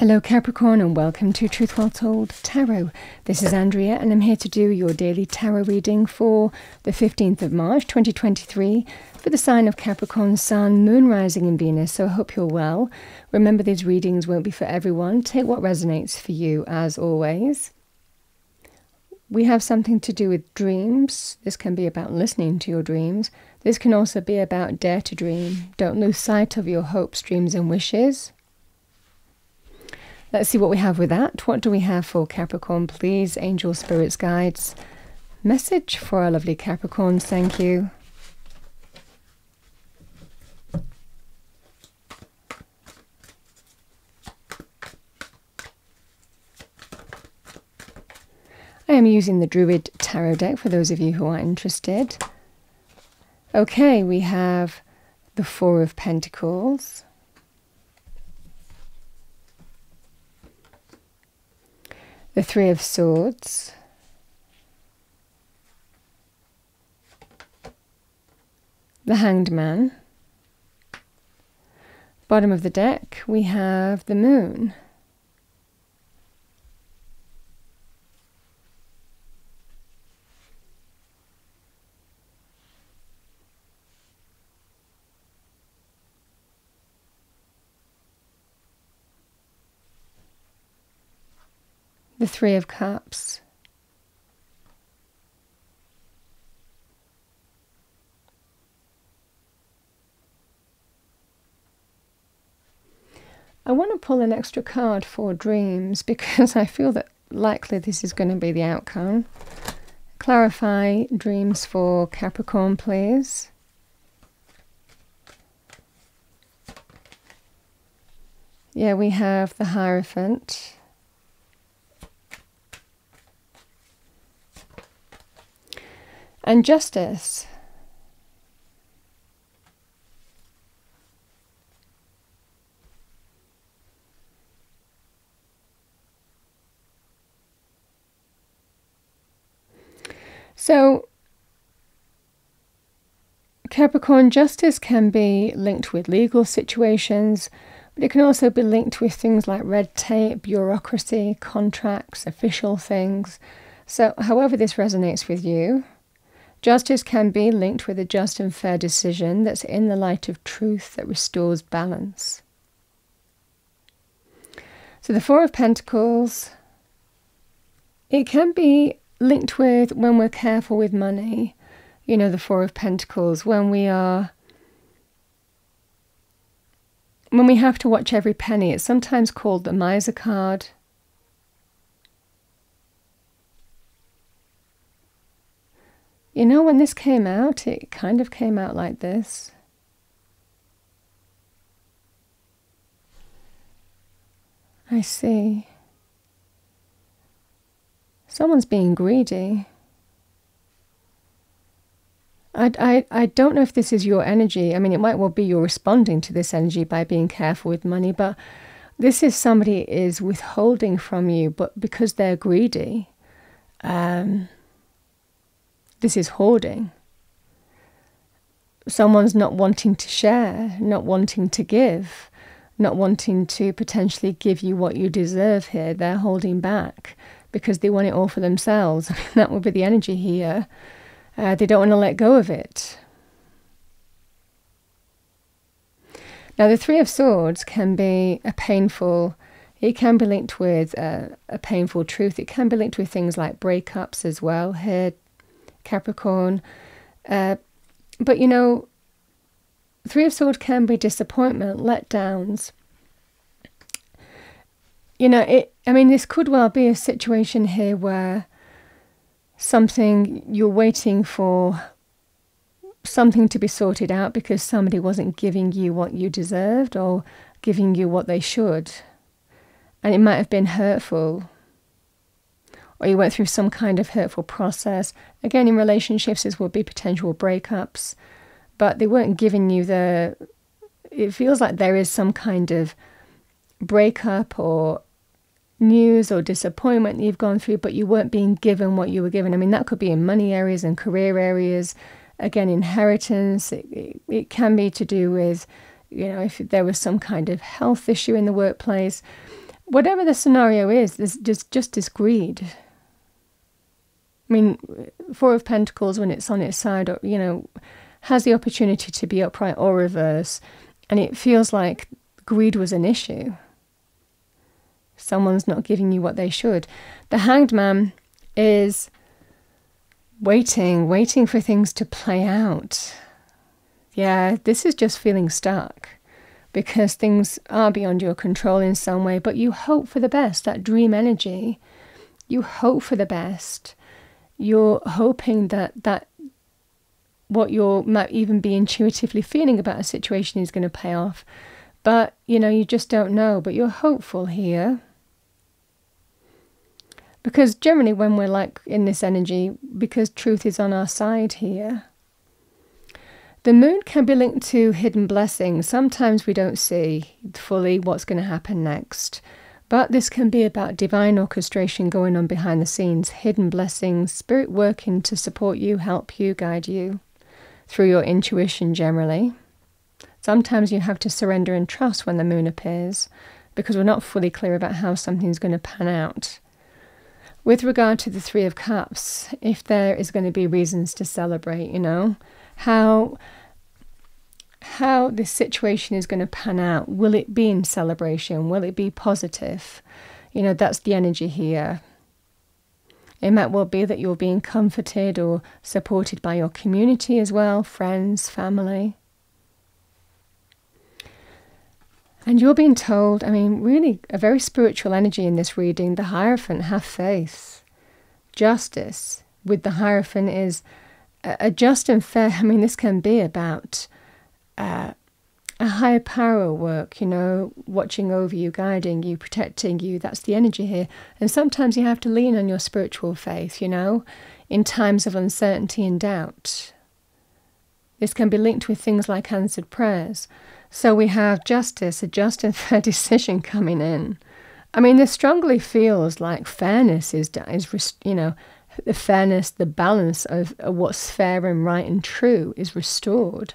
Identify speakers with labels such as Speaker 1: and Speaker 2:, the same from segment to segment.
Speaker 1: Hello, Capricorn, and welcome to Truth Well Told Tarot. This is Andrea, and I'm here to do your daily tarot reading for the 15th of March 2023 for the sign of Capricorn, Sun, Moon, Rising, in Venus. So I hope you're well. Remember, these readings won't be for everyone. Take what resonates for you, as always. We have something to do with dreams. This can be about listening to your dreams. This can also be about dare to dream. Don't lose sight of your hopes, dreams, and wishes. Let's see what we have with that. What do we have for Capricorn, please? Angel, spirits, guides. Message for our lovely Capricorns, thank you. I am using the Druid Tarot deck for those of you who are interested. Okay, we have the Four of Pentacles. The Three of Swords, the Hanged Man. Bottom of the deck, we have the Moon. The Three of Cups. I want to pull an extra card for dreams because I feel that likely this is going to be the outcome. Clarify dreams for Capricorn, please. Yeah, we have the Hierophant. And justice. So, Capricorn justice can be linked with legal situations, but it can also be linked with things like red tape, bureaucracy, contracts, official things. So, however, this resonates with you, Justice can be linked with a just and fair decision that's in the light of truth that restores balance. So the Four of Pentacles, it can be linked with when we're careful with money. You know, the Four of Pentacles, when we are. When we have to watch every penny, it's sometimes called the miser card. You know, when this came out, it kind of came out like this. I see. Someone's being greedy. I, I, I don't know if this is your energy. I mean, it might well be you're responding to this energy by being careful with money, but this is somebody is withholding from you, but because they're greedy. Um, this is hoarding. Someone's not wanting to share, not wanting to give, not wanting to potentially give you what you deserve here. They're holding back because they want it all for themselves. That would be the energy here. Uh, they don't want to let go of it. Now, the Three of Swords can be a painful, it can be linked with a, a painful truth. It can be linked with things like breakups as well. Here, Capricorn. Uh, but you know, Three of Swords can be disappointment, letdowns. You know, it. I mean, this could well be a situation here where something you're waiting for something to be sorted out because somebody wasn't giving you what you deserved or giving you what they should. And it might have been hurtful or you went through some kind of hurtful process. Again, in relationships, this would be potential breakups, but they weren't giving you the. It feels like there is some kind of breakup or news or disappointment that you've gone through, but you weren't being given what you were given. I mean, that could be in money areas and career areas. Again, inheritance. It, it, it can be to do with, you know, if there was some kind of health issue in the workplace whatever the scenario is, there's just just this greed. I mean, Four of Pentacles when it's on its side, you know, has the opportunity to be upright or reverse, and it feels like greed was an issue. Someone's not giving you what they should. The Hanged Man is waiting, waiting for things to play out. Yeah, this is just feeling stuck because things are beyond your control in some way, but you hope for the best, that dream energy. You hope for the best. You're hoping that that what you might even be intuitively feeling about a situation is going to pay off. But, you know, you just don't know, but you're hopeful here. Because generally, when we're like in this energy, because truth is on our side here, the moon can be linked to hidden blessings. Sometimes we don't see fully what's going to happen next. But this can be about divine orchestration going on behind the scenes, hidden blessings, spirit working to support you, help you, guide you through your intuition generally. Sometimes you have to surrender and trust when the moon appears because we're not fully clear about how something's going to pan out. With regard to the Three of Cups, if there is going to be reasons to celebrate, you know, how how this situation is going to pan out. Will it be in celebration? Will it be positive? You know, that's the energy here. It might well be that you're being comforted or supported by your community as well, friends, family. And you're being told, I mean, really a very spiritual energy in this reading. The Hierophant, have faith. Justice with the Hierophant is a just and fair, I mean, this can be about a higher power work, you know, watching over you, guiding you, protecting you. That's the energy here. And sometimes you have to lean on your spiritual faith, you know, in times of uncertainty and doubt. This can be linked with things like answered prayers. So we have justice, a just and fair decision coming in. I mean, this strongly feels like fairness is, is you know, the fairness, the balance of what's fair and right and true is restored.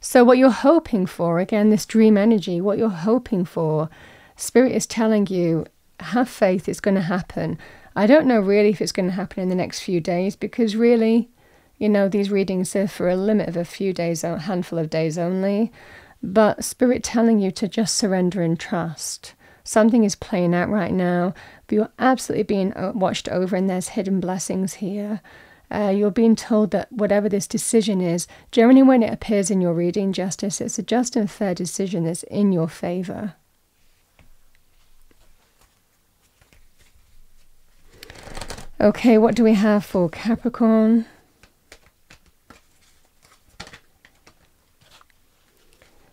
Speaker 1: So, what you're hoping for, again, this dream energy, what you're hoping for, Spirit is telling you, have faith, it's going to happen. I don't know really if it's going to happen in the next few days because, really, you know, these readings are for a limit of a few days, a handful of days only. But Spirit telling you to just surrender and trust. Something is playing out right now, but you're absolutely being uh, watched over, and there's hidden blessings here. Uh, you're being told that whatever this decision is, generally when it appears in your reading justice, it's a just and fair decision that's in your favor. Okay, what do we have for Capricorn?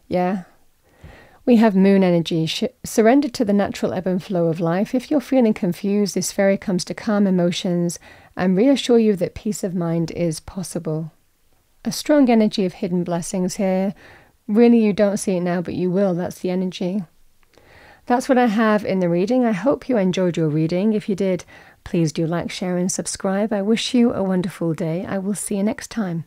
Speaker 1: Yeah, we have moon energy. Surrender to the natural ebb and flow of life. If you're feeling confused, this fairy comes to calm emotions and reassure you that peace of mind is possible. A strong energy of hidden blessings here. Really, you don't see it now, but you will. That's the energy. That's what I have in the reading. I hope you enjoyed your reading. If you did, please do like, share, and subscribe. I wish you a wonderful day. I will see you next time.